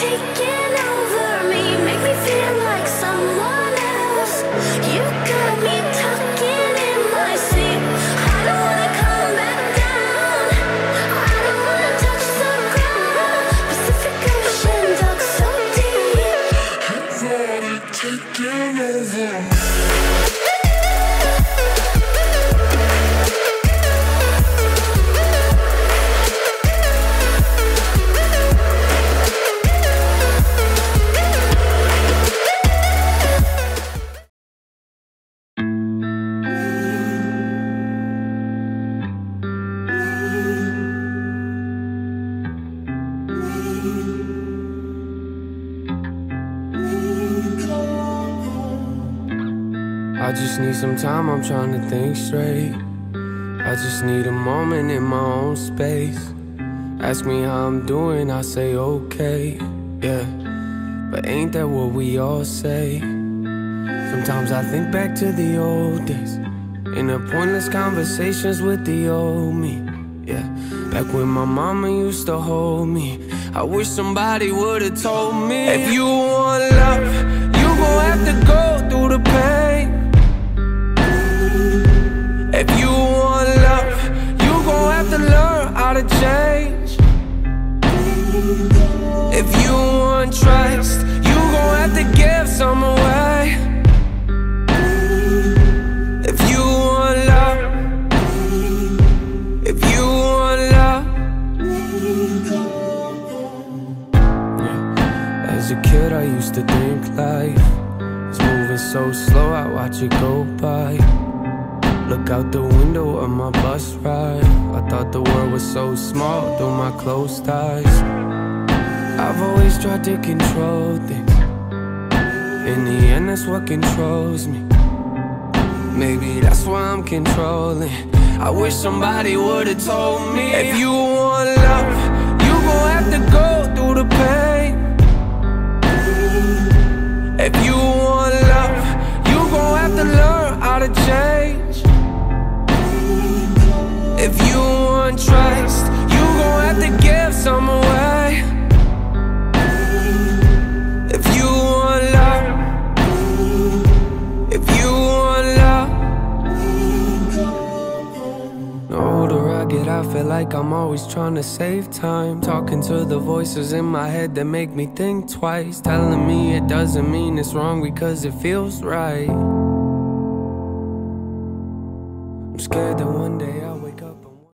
taking over me Make me feel like someone else. You got me talking in my sleep. I don't wanna come back down. I don't wanna touch the grandma specific ocean dog so deep. Hypnotic taken over I just need some time, I'm trying to think straight. I just need a moment in my own space. Ask me how I'm doing, I say okay, yeah. But ain't that what we all say? Sometimes I think back to the old days. In the pointless conversations with the old me, yeah. Back when my mama used to hold me. I wish somebody would've told me. If you want love, you gon' have to go through the pain. To change. If you want trust, you gon' have to give some away. If you want love, if you want love. As a kid, I used to think life was moving so slow, I watch it go by. Look out the window of my bus ride. I thought the world was so small through my closed eyes. I've always tried to control things. In the end, that's what controls me. Maybe that's why I'm controlling. I wish somebody would've told me. If you want love, you gon' have to go through the pain. If you guess I'm If you want love If you want love. The older I get, I feel like I'm always trying to save time. Talking to the voices in my head that make me think twice. Telling me it doesn't mean it's wrong because it feels right. I'm scared that one day I'll